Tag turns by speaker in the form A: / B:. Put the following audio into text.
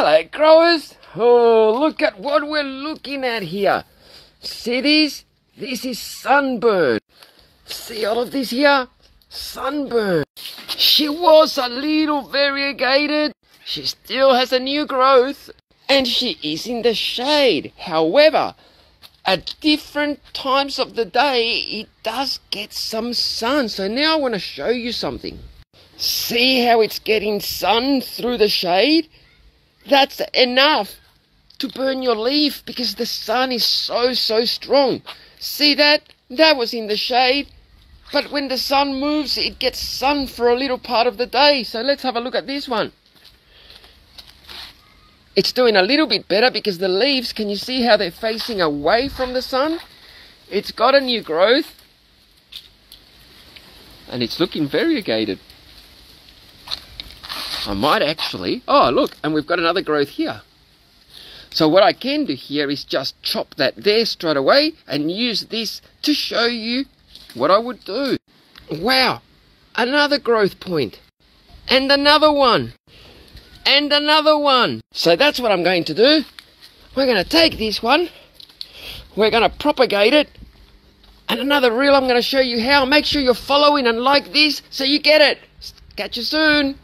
A: Hello, growers. Oh, look at what we're looking at here. See this? This is sunburn. See all of this here? Sunburn. She was a little variegated. She still has a new growth. And she is in the shade. However, at different times of the day, it does get some sun. So now I want to show you something. See how it's getting sun through the shade? That's enough to burn your leaf because the sun is so, so strong. See that? That was in the shade. But when the sun moves, it gets sun for a little part of the day. So let's have a look at this one. It's doing a little bit better because the leaves, can you see how they're facing away from the sun? It's got a new growth. And it's looking variegated. I might actually, oh look, and we've got another growth here. So what I can do here is just chop that there straight away and use this to show you what I would do. Wow, another growth point. And another one. And another one. So that's what I'm going to do. We're going to take this one. We're going to propagate it. And another reel I'm going to show you how. Make sure you're following and like this so you get it. Catch you soon.